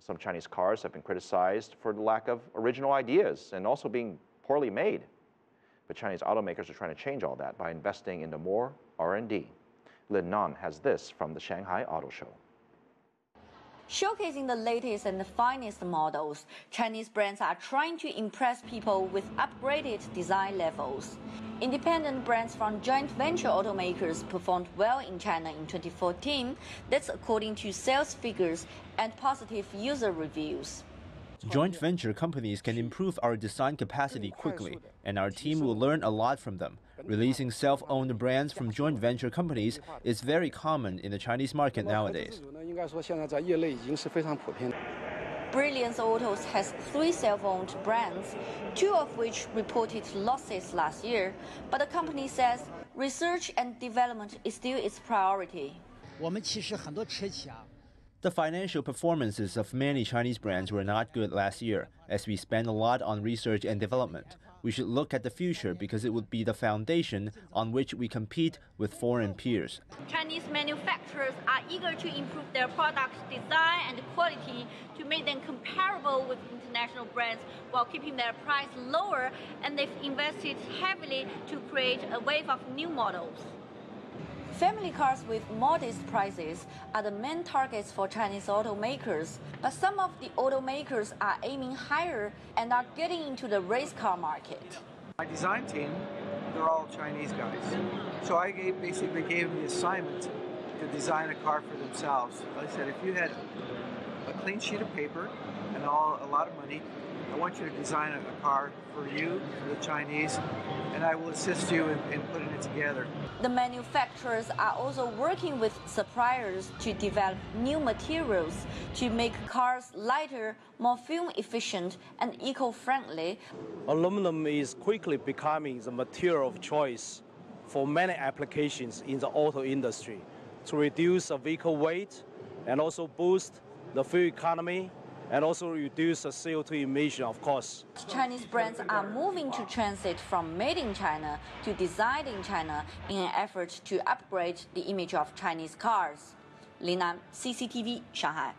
Some Chinese cars have been criticized for the lack of original ideas and also being poorly made. But Chinese automakers are trying to change all that by investing into more R&D. Lin Nan has this from the Shanghai Auto Show. Showcasing the latest and the finest models, Chinese brands are trying to impress people with upgraded design levels. Independent brands from joint venture automakers performed well in China in 2014. That's according to sales figures and positive user reviews. Joint venture companies can improve our design capacity quickly, and our team will learn a lot from them. Releasing self-owned brands from joint venture companies is very common in the Chinese market nowadays. Brilliance Autos has three self-owned brands, two of which reported losses last year, but the company says research and development is still its priority. The financial performances of many Chinese brands were not good last year, as we spent a lot on research and development. We should look at the future because it would be the foundation on which we compete with foreign peers. Chinese manufacturers are eager to improve their product design and quality to make them comparable with international brands while keeping their price lower, and they've invested heavily to create a wave of new models. Family cars with modest prices are the main targets for Chinese automakers, but some of the automakers are aiming higher and are getting into the race car market. My design team, they're all Chinese guys. So I gave, basically gave them the assignment to design a car for themselves. I said, if you had a clean sheet of paper and all, a lot of money, I want you to design a car for you, for the Chinese, and I will assist you in, in putting it together. The manufacturers are also working with suppliers to develop new materials to make cars lighter, more fuel efficient, and eco friendly. Aluminum is quickly becoming the material of choice for many applications in the auto industry to reduce the vehicle weight and also boost the fuel economy and also reduce the CO2 emission, of course. Chinese brands are moving to transit from made in China to designed in China in an effort to upgrade the image of Chinese cars. Lin Nan, CCTV, Shanghai.